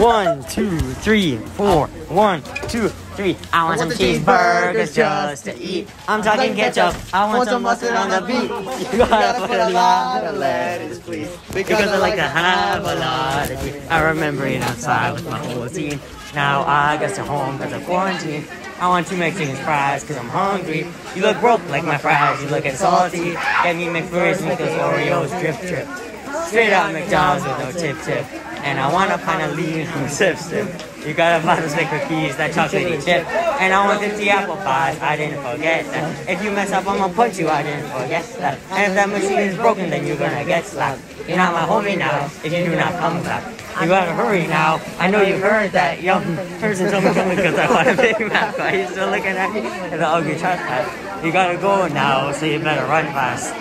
One, two, three, four. One, two, three. I want some cheeseburgers just to eat. I'm talking ketchup. I want some mustard on the beat. You gotta put a lot of lettuce, please. Because I like to have a lot of cheese. I remember being outside with my whole team. Now I got to home because of quarantine. I want two Mexican fries because I'm hungry. You look broke like my fries. You looking salty. Get me McFlurries with those Oreos drip drip. Straight out McDonald's with no tip tip. And I want a lean from Sip Sip. You got a bottle of cookies, that chocolatey chip. And I want 50 apple pies, I didn't forget that. If you mess up, I'ma punch you, I didn't forget that. And if that machine is broken, then you're gonna get slapped. You're not my homie now, if you do not come back. You gotta hurry now. I know you heard that young person told me something because I want a Big Mac, but he's still looking at me with the ugly trash. You gotta go now, so you better run fast.